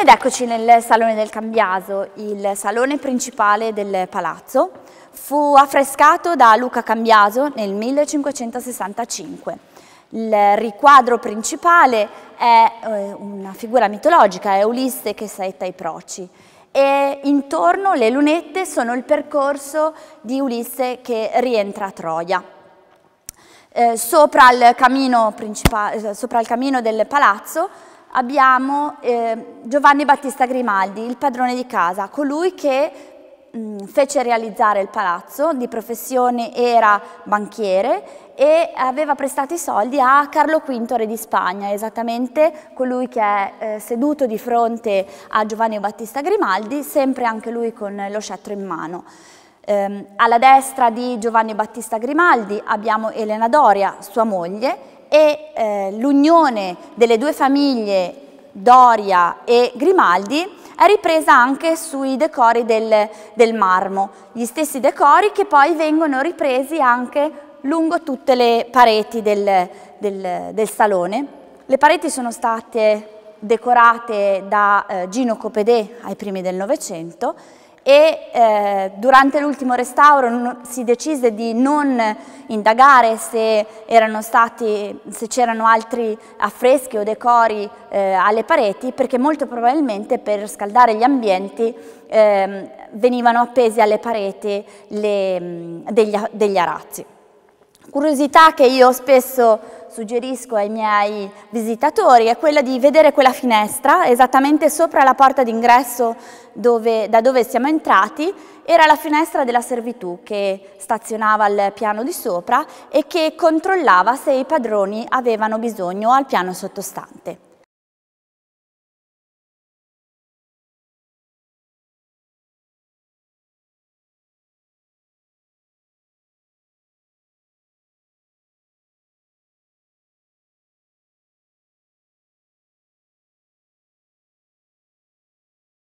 Ed eccoci nel Salone del Cambiaso, il salone principale del palazzo. Fu affrescato da Luca Cambiaso nel 1565. Il riquadro principale è eh, una figura mitologica, è Ulisse che saetta i proci e intorno le lunette sono il percorso di Ulisse che rientra a Troia. Eh, sopra, il eh, sopra il camino del palazzo abbiamo eh, Giovanni Battista Grimaldi, il padrone di casa, colui che mh, fece realizzare il palazzo, di professione era banchiere e aveva prestato i soldi a Carlo V re di Spagna, esattamente colui che è eh, seduto di fronte a Giovanni Battista Grimaldi, sempre anche lui con lo scettro in mano. Eh, alla destra di Giovanni Battista Grimaldi abbiamo Elena Doria, sua moglie, e eh, l'unione delle due famiglie Doria e Grimaldi è ripresa anche sui decori del, del marmo, gli stessi decori che poi vengono ripresi anche lungo tutte le pareti del, del, del salone. Le pareti sono state decorate da eh, Gino Copedè ai primi del Novecento e eh, durante l'ultimo restauro si decise di non indagare se c'erano altri affreschi o decori eh, alle pareti perché molto probabilmente per scaldare gli ambienti eh, venivano appesi alle pareti le, degli, degli arazzi. Curiosità che io spesso suggerisco ai miei visitatori è quella di vedere quella finestra esattamente sopra la porta d'ingresso da dove siamo entrati era la finestra della servitù che stazionava al piano di sopra e che controllava se i padroni avevano bisogno al piano sottostante.